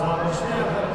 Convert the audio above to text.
Thomas Neville.